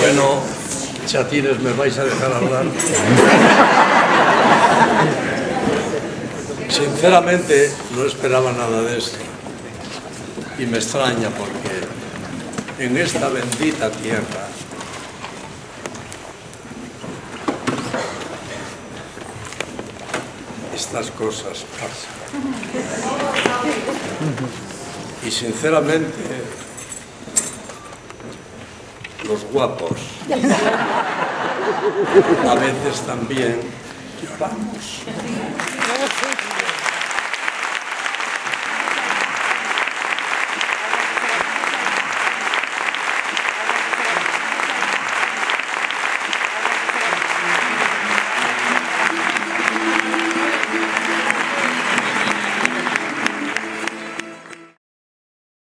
Bueno, chatines, ¿me vais a dejar hablar? Sinceramente, no esperaba nada de esto. Y me extraña porque en esta bendita tierra estas cosas pasan. Y sinceramente, los guapos a veces también lloramos.